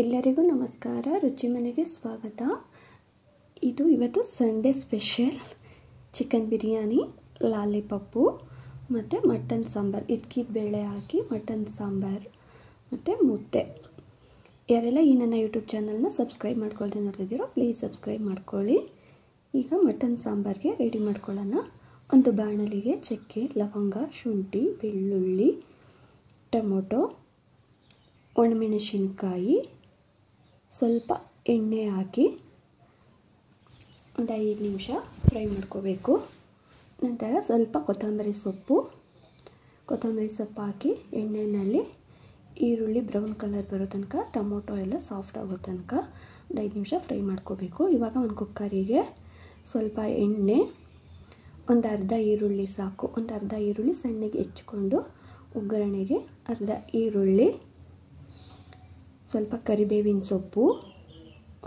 ಎಲ್ಲರಿಗೂ ನಮಸ್ಕಾರ. ರುಚಿ ಮನೆಗೆ ಸ್ವಾಗತ. ಇದು ಇವತ್ತು Sunday special chicken biryani lollipop, ಮತ್ತು ಮಟನ್ ಸಾಂಬಾರು. ಇದ್ಕಿದ ಬೇಳೆ ಹಾಕಿ ಮಟನ್ ಸಾಂಬಾರು, ಮತ್ತು ಮುದ್ದೆ. ಯಾರೆಲ್ಲ ಈ ನನ್ನ ಯೂಟ್ಯೂಬ್ ಚಾನಲ್ನ ಸಬ್ಸ್ಕ್ರೈಬ್ ಮಾಡ್ಕೊಳ್ದೆ ನೋಡ್ತಿದ್ದೀರೋ ಪ್ಲೀಸ್ ಸಬ್ಸ್ಕ್ರೈಬ್ ಮಾಡ್ಕೊಳ್ಳಿ. ಈಗ ಮಟನ್ ಸಾಂಬಾರಿಗೆ ರೆಡಿ ಮಾಡ್ಕೊಳ್ಳೋಣ. ಒಂದು ಬಾಣಲಿಗೆ ಚಕ್ಕೆ, ಲವಂಗ, ಶುಂಠಿ, ಬೆಳ್ಳುಳ್ಳಿ, ಟೊಮೊಟೊ, ಒಣಮೆಣಸಿನ್ಕಾಯಿ ಸ್ವಲ್ಪ ಎಣ್ಣೆ ಹಾಕಿ ಒಂದು ಐದು ನಿಮಿಷ ಫ್ರೈ ಮಾಡ್ಕೋಬೇಕು. ನಂತರ ಸ್ವಲ್ಪ ಕೊತ್ತಂಬರಿ ಸೊಪ್ಪು. ಕೊತ್ತಂಬರಿ ಸೊಪ್ಪು ಹಾಕಿ ಎಣ್ಣೆಯಲ್ಲಿ ಈರುಳ್ಳಿ ಬ್ರೌನ್ ಕಲರ್ ಬರೋ ತನಕ, ಟೊಮೊಟೊ ಎಲ್ಲ ಸಾಫ್ಟ್ ಆಗೋ ತನಕ ಒಂದು ಐದು ನಿಮಿಷ ಫ್ರೈ ಮಾಡ್ಕೋಬೇಕು. ಇವಾಗ ಒಂದು ಕುಕ್ಕರಿಗೆ ಸ್ವಲ್ಪ ಎಣ್ಣೆ, ಒಂದು ಅರ್ಧ ಈರುಳ್ಳಿ ಸಾಕು. ಒಂದು ಅರ್ಧ ಈರುಳ್ಳಿ ಸಣ್ಣಗೆ ಹೆಚ್ಕೊಂಡು ಒಗ್ಗರಣೆಗೆ ಅರ್ಧ ಈರುಳ್ಳಿ ಸ್ವಲ್ಪ ಕರಿಬೇವಿನ ಸೊಪ್ಪು,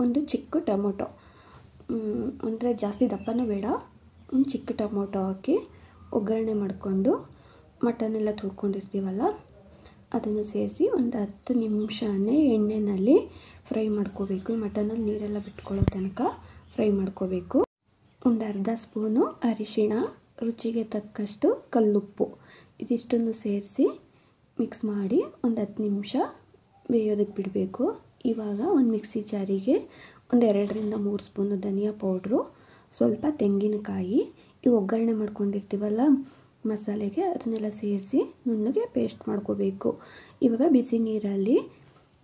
ಒಂದು ಚಿಕ್ಕ ಟೊಮೊಟೊ. ಅಂದರೆ ಜಾಸ್ತಿ ದಪ್ಪನೂ ಬೇಡ. ಒಂದು ಚಿಕ್ಕ ಟೊಮೊಟೊ ಹಾಕಿ ಒಗ್ಗರಣೆ ಮಾಡಿಕೊಂಡು ಮಟನೆಲ್ಲ ತುಳ್ಕೊಂಡಿರ್ತೀವಲ್ಲ, ಅದನ್ನು ಸೇರಿಸಿ ಒಂದು ಹತ್ತು ನಿಮಿಷನೇ ಎಣ್ಣೆಯಲ್ಲಿ ಫ್ರೈ ಮಾಡ್ಕೋಬೇಕು. ಮಟನಲ್ಲಿ ನೀರೆಲ್ಲ ಬಿಟ್ಕೊಳ್ಳೋ ತನಕ ಫ್ರೈ ಮಾಡ್ಕೋಬೇಕು. ಒಂದು ಅರ್ಧ ಸ್ಪೂನು ಅರಿಶಿಣ, ರುಚಿಗೆ ತಕ್ಕಷ್ಟು ಕಲ್ಲುಪ್ಪು. ಇದಿಷ್ಟನ್ನು ಸೇರಿಸಿ ಮಿಕ್ಸ್ ಮಾಡಿ ಒಂದು ಹತ್ತು ನಿಮಿಷ ಬೇಯೋದಕ್ಕೆ ಬಿಡಬೇಕು. ಇವಾಗ ಒಂದು ಮಿಕ್ಸಿ ಜಾರಿಗೆ ಒಂದು ಎರಡರಿಂದ ಮೂರು ಸ್ಪೂನು ಧನಿಯಾ ಪೌಡ್ರು, ಸ್ವಲ್ಪ ತೆಂಗಿನಕಾಯಿ. ಈ ಒಗ್ಗರಣೆ ಮಾಡ್ಕೊಂಡಿರ್ತೀವಲ್ಲ, ಮಸಾಲೆಗೆ ಅದನ್ನೆಲ್ಲ ಸೇರಿಸಿ ನುಣ್ಣಗೆ ಪೇಸ್ಟ್ ಮಾಡ್ಕೋಬೇಕು. ಇವಾಗ ಬಿಸಿ ನೀರಲ್ಲಿ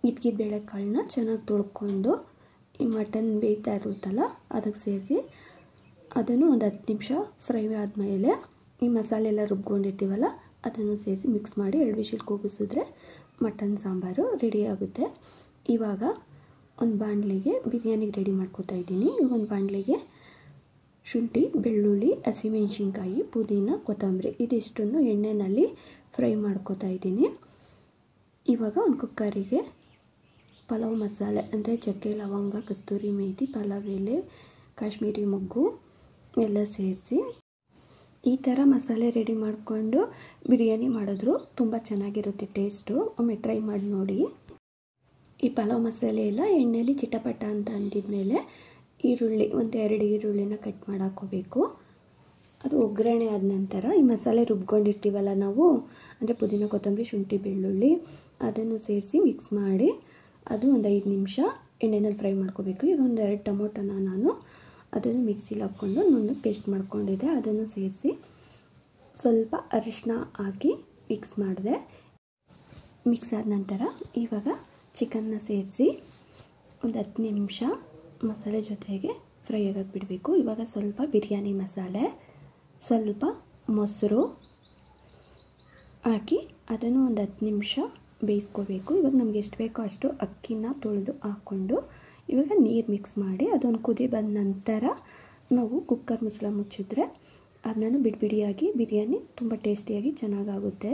ಇದ್ಕಿದ ಬೇಳೆಕಾಳನ್ನ ಚೆನ್ನಾಗಿ ತೊಳ್ಕೊಂಡು ಈ ಮಟನ್ ಬೇಯ್ತಾ ಇರುತ್ತಲ್ಲ, ಅದಕ್ಕೆ ಸೇರಿಸಿ ಅದನ್ನು ಒಂದು ಹತ್ತು ನಿಮಿಷ ಫ್ರೈ ಆದಮೇಲೆ ಈ ಮಸಾಲೆ ಎಲ್ಲ ರುಬ್ಕೊಂಡಿರ್ತೀವಲ್ಲ, ಅದನ್ನು ಸೇರಿಸಿ ಮಿಕ್ಸ್ ಮಾಡಿ ಎರಡು ವಿಷಲ್ ಕೂಗಿಸಿದ್ರೆ ಮಟನ್ ಸಾಂಬಾರು ರೆಡಿ ಆಗುತ್ತೆ. ಇವಾಗ ಒಂದು ಬಾಣಲೆಗೆ ಬಿರಿಯಾನಿಗೆ ರೆಡಿ ಮಾಡ್ಕೋತಾ ಇದ್ದೀನಿ. ಒಂದು ಬಾಣಲಿಗೆ ಶುಂಠಿ, ಬೆಳ್ಳುಳ್ಳಿ, ಹಸಿಮೆಣ್ಸಿನ್ಕಾಯಿ, ಪುದೀನ, ಕೊತ್ತಂಬರಿ ಇದಿಷ್ಟನ್ನು ಎಣ್ಣೆಯಲ್ಲಿ ಫ್ರೈ ಮಾಡ್ಕೋತಾ ಇದ್ದೀನಿ. ಇವಾಗ ಒಂದು ಕುಕ್ಕರಿಗೆ ಪಲಾವ್ ಮಸಾಲೆ, ಅಂದರೆ ಚಕ್ಕೆ, ಲವಂಗ, ಕಸ್ತೂರಿ ಮೇಥಿ, ಪಲಾವ್ ಎಲೆ, ಕಾಶ್ಮೀರಿ ಮೊಗ್ಗು ಎಲ್ಲ ಸೇರಿಸಿ ಈ ಥರ ಮಸಾಲೆ ರೆಡಿ ಮಾಡಿಕೊಂಡು ಬಿರಿಯಾನಿ ಮಾಡಿದ್ರು. ತುಂಬ ಚೆನ್ನಾಗಿರುತ್ತೆ ಟೇಸ್ಟು. ಒಮ್ಮೆ ಟ್ರೈ ಮಾಡಿ ನೋಡಿ. ಈ ಪಲಾವ್ ಮಸಾಲೆ ಎಲ್ಲ ಎಣ್ಣೆಯಲ್ಲಿ ಚಿಟಪಟ ಅಂತ ಅಂದಿದ್ಮೇಲೆ ಈರುಳ್ಳಿ ಒಂದು ಎರಡು ಈರುಳ್ಳಿನ ಕಟ್ ಮಾಡಿ ಹಾಕೋಬೇಕು ಅದು ಒಗ್ಗರಣೆ ಆದ ನಂತರ ಈ ಮಸಾಲೆ ರುಬ್ಕೊಂಡಿರ್ತೀವಲ್ಲ ನಾವು, ಅಂದರೆ ಪುದೀನ, ಕೊತ್ತಂಬರಿ, ಶುಂಠಿ, ಬೆಳ್ಳುಳ್ಳಿ ಅದನ್ನು ಸೇರಿಸಿ ಮಿಕ್ಸ್ ಮಾಡಿ ಅದು ಒಂದು ಐದು ನಿಮಿಷ ಎಣ್ಣೆನಲ್ಲಿ ಫ್ರೈ ಮಾಡ್ಕೋಬೇಕು. ಈಗ ಎರಡು ಟೊಮೊಟೊನ ನಾನು ಅದನ್ನು ಮಿಕ್ಸಿಲಿ ಹಾಕ್ಕೊಂಡು ನುಣ್ಣಗೆ ಪೇಸ್ಟ್ ಮಾಡ್ಕೊಂಡಿದ್ದೆ. ಅದನ್ನು ಸೇರಿಸಿ ಸ್ವಲ್ಪ ಅರಿಶಿನ ಹಾಕಿ ಮಿಕ್ಸ್ ಮಾಡಿದೆ. ಮಿಕ್ಸ್ ಆದ ನಂತರ ಇವಾಗ ಚಿಕನ್ನ ಸೇರಿಸಿ ಒಂದು ಹತ್ತು ನಿಮಿಷ ಮಸಾಲೆ ಜೊತೆಗೆ ಫ್ರೈ ಆಗಕ್ಕೆ ಬಿಡಬೇಕು. ಇವಾಗ ಸ್ವಲ್ಪ ಬಿರಿಯಾನಿ ಮಸಾಲೆ, ಸ್ವಲ್ಪ ಮೊಸರು ಹಾಕಿ ಅದನ್ನು ಒಂದು ಹತ್ತು ನಿಮಿಷ ಬೇಯಿಸ್ಕೋಬೇಕು. ಇವಾಗ ನಮ್ಗೆ ಎಷ್ಟು ಬೇಕೋ ಅಷ್ಟು ಅಕ್ಕಿನ ತೊಳೆದು ಹಾಕ್ಕೊಂಡು ಇವಾಗ ನೀರು ಮಿಕ್ಸ್ ಮಾಡಿ ಅದೊಂದು ಕುದಿ ಬಂದ ನಂತರ ನಾವು ಕುಕ್ಕರ್ ಮುಚ್ಚಳ ಮುಚ್ಚಿದ್ರೆ ಅದನ್ನು ಬಿಡಿಬಿಡಿಯಾಗಿ ಬಿರಿಯಾನಿ ತುಂಬ ಟೇಸ್ಟಿಯಾಗಿ ಚೆನ್ನಾಗಾಗುತ್ತೆ.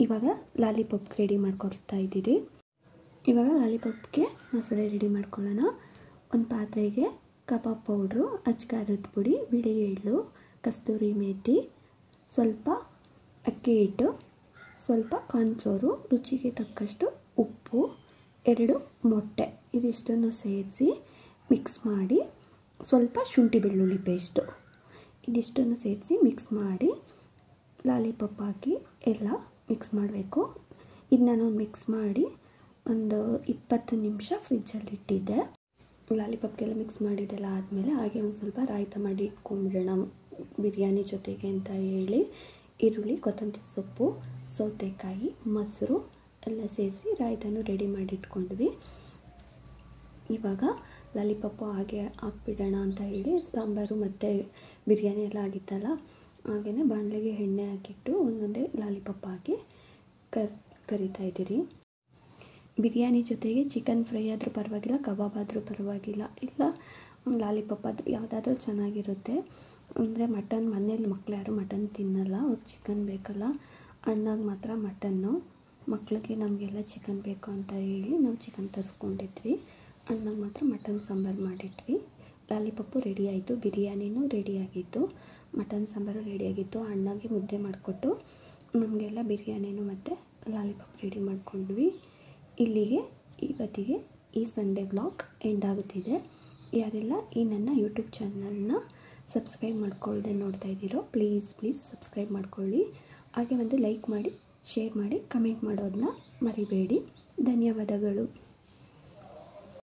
ಇವಾಗ ಲಾಲಿಪಾಪ್ ರೆಡಿ ಮಾಡ್ಕೊಳ್ತಾ ಇದ್ದೀರಿ. ಇವಾಗ ಲಾಲಿಪಾಪ್ಗೆ ಮಸಾಲೆ ರೆಡಿ ಮಾಡ್ಕೊಳ್ಳೋಣ. ಒಂದು ಪಾತ್ರೆಗೆ ಕಬಾಬ್ ಪೌಡ್ರು ಅಚ್ಕಾರದ ಪುಡಿ, ಬಿಳಿ ಎಳ್ಳು, ಕಸ್ತೂರಿ ಮೇಥಿ ಸ್ವಲ್ಪ ಅಕ್ಕಿ ಹಿಟ್ಟು, ಸ್ವಲ್ಪ ಕಾನ್ಫ್ಲೋರು, ರುಚಿಗೆ ತಕ್ಕಷ್ಟು ಉಪ್ಪು ಎರಡು ಮೊಟ್ಟೆ ಇದಿಷ್ಟನ್ನು ಸೇರಿಸಿ ಮಿಕ್ಸ್ ಮಾಡಿ ಸ್ವಲ್ಪ ಶುಂಠಿ ಬೆಳ್ಳುಳ್ಳಿ ಪೇಸ್ಟು ಇದಿಷ್ಟನ್ನು ಸೇರಿಸಿ ಮಿಕ್ಸ್ ಮಾಡಿ ಲಾಲಿಪಾಪ್ ಹಾಕಿ ಎಲ್ಲ ಮಿಕ್ಸ್ ಮಾಡಬೇಕು. ಇದು ನಾನು ಮಿಕ್ಸ್ ಮಾಡಿ ಒಂದು ಇಪ್ಪತ್ತು ನಿಮಿಷ ಫ್ರಿಜ್ಜಲ್ಲಿ ಇಟ್ಟಿದ್ದೆ. ಲಾಲಿಪಾಪ್ಗೆಲ್ಲ ಮಿಕ್ಸ್ ಮಾಡಿದ್ದೆಲ್ಲ ಆದಮೇಲೆ ಹಾಗೆ ಒಂದು ಸ್ವಲ್ಪ ರಾಯ್ತ ಮಾಡಿ ಇಟ್ಕೊಂಡ್ಬಿಡೋಣ ಬಿರಿಯಾನಿ ಜೊತೆಗೆ ಅಂತ ಹೇಳಿ, ಈರುಳ್ಳಿ, ಕೊತ್ತಂಬರಿ ಸೊಪ್ಪು, ಸೌತೆಕಾಯಿ, ಮೊಸರು ಎಲ್ಲ ಸೇರಿಸಿ ರಾಯ್ತನೂ ರೆಡಿ ಮಾಡಿಟ್ಕೊಂಡ್ವಿ. ಇವಾಗ ಲಾಲಿಪಾಪು ಹಾಗೆ ಹಾಕ್ಬಿಡೋಣ ಅಂತ ಹೇಳಿ ಸಾಂಬಾರು ಮತ್ತು ಬಿರಿಯಾನಿ ಎಲ್ಲ ಆಗಿತ್ತಲ್ಲ ಹಾಗೆಯೇ ಬಾಣಲೆಗೆ ಎಣ್ಣೆ ಹಾಕಿಟ್ಟು ಒಂದೊಂದೇ ಲಾಲಿಪಾಪ್ ಹಾಕಿ ಕರ್, ಕರಿತಾ ಇದ್ದೀರಿ. ಬಿರಿಯಾನಿ ಜೊತೆಗೆ ಚಿಕನ್ ಫ್ರೈ ಆದರೂ ಪರವಾಗಿಲ್ಲ, ಕಬಾಬ್ ಆದರೂ ಪರವಾಗಿಲ್ಲ. ಇಲ್ಲ ಲಾಲಿಪಾಪ್ ಆದರೂ ಯಾವುದಾದ್ರೂ ಚೆನ್ನಾಗಿರುತ್ತೆ. ಅಂದರೆ ಮಟನ್ ಮನೇಲಿ ಮಕ್ಕಳು ಯಾರು ಮಟನ್ ತಿನ್ನಲ್ಲ ಚಿಕನ್ ಬೇಕಲ್ಲ ಅಣ್ಣಾಗ ಮಾತ್ರ ಮಟನ್ನು. ಮಕ್ಕಳಿಗೆ ನಮಗೆಲ್ಲ ಚಿಕನ್ ಬೇಕು ಅಂತ ಹೇಳಿ ನಾವು ಚಿಕನ್ ತರಿಸ್ಕೊಂಡಿದ್ವಿ. ಅಣ್ಣಾಗ ಮಾತ್ರ ಮಟನ್ ಸಾಂಬಾರು ಮಾಡಿಟ್ವಿ ಲಾಲಿಪಪ್ಪು ರೆಡಿ ಆಯಿತು, ಬಿರಿಯಾನಿನೂ ರೆಡಿಯಾಗಿತ್ತು ಮಟನ್ ಸಾಂಬಾರು ರೆಡಿಯಾಗಿತ್ತು ಅಣ್ಣಗೆ ಮುದ್ದೆ ಮಾಡಿಕೊಟ್ಟು ನಮಗೆಲ್ಲ ಬಿರಿಯಾನಿನೂ ಮತ್ತು ಲಾಲಿಪಾಪ್ ರೆಡಿ ಮಾಡಿಕೊಂಡ್ವಿ. ಇಲ್ಲಿಗೆ, ಇವತ್ತಿಗೆ ಈ ಸಂಡೇ ಬ್ಲಾಗ್ ಎಂಡ್ ಆಗುತ್ತಿದೆ. ಯಾರೆಲ್ಲ ಈ ನನ್ನ ಯೂಟ್ಯೂಬ್ ಚಾನಲ್ನ ಸಬ್ಸ್ಕ್ರೈಬ್ ಮಾಡ್ಕೊಳ್ಳದೆ ನೋಡ್ತಾ ಇದ್ದೀರೋ ಪ್ಲೀಸ್ ಪ್ಲೀಸ್ ಸಬ್ಸ್ಕ್ರೈಬ್ ಮಾಡ್ಕೊಳ್ಳಿ. ಹಾಗೆ ಒಂದು ಲೈಕ್ ಮಾಡಿ. ಶೇರ್ ಮಾಡಿ ಕಮೆಂಟ್ ಮಾಡೋದನ್ನ ಮರಿಬೇಡಿ. ಧನ್ಯವಾದಗಳು.